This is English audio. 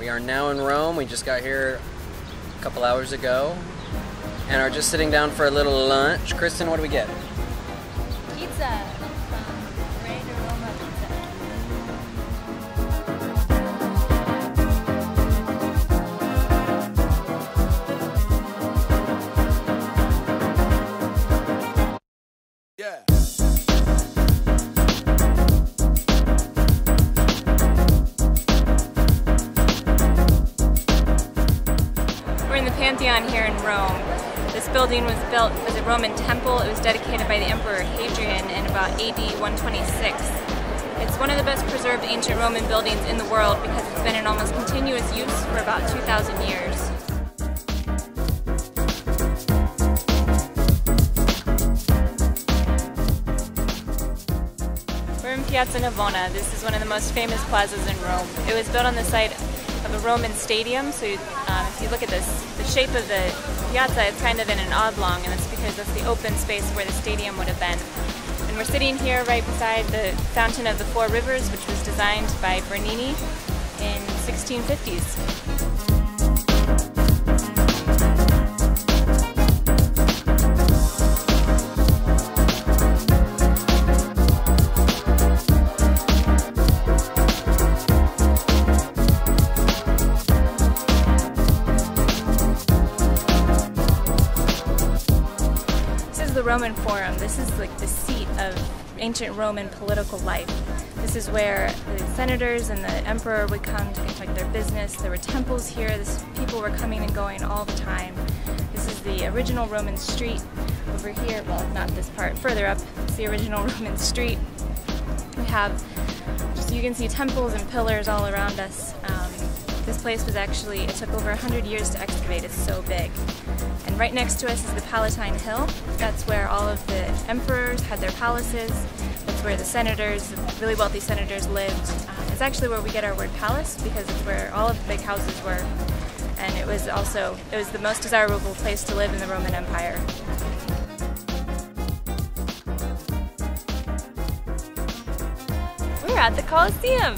We are now in Rome. We just got here a couple hours ago and are just sitting down for a little lunch. Kristen, what do we get? Pizza. We're in the Pantheon here in Rome. This building was built as a Roman temple. It was dedicated by the Emperor Hadrian in about AD 126. It's one of the best preserved ancient Roman buildings in the world because it's been in almost continuous use for about 2,000 years. We're in Piazza Navona. This is one of the most famous plazas in Rome. It was built on the site of a Roman stadium, so you look at this, the shape of the piazza, it's kind of in an oblong, and that's because that's the open space where the stadium would have been. And we're sitting here right beside the Fountain of the Four Rivers, which was designed by Bernini in 1650s. The Roman Forum. This is like the seat of ancient Roman political life. This is where the senators and the emperor would come to conduct their business. There were temples here. This, people were coming and going all the time. This is the original Roman street over here. Well, not this part. Further up, it's the original Roman street. We have, you can see temples and pillars all around us. Um, this place was actually, it took over 100 years to excavate. It's so big. And right next to us is the Palatine Hill. That's where all of the emperors had their palaces. That's where the senators, the really wealthy senators lived. Uh, it's actually where we get our word palace because it's where all of the big houses were. And it was also, it was the most desirable place to live in the Roman Empire. We're at the Colosseum.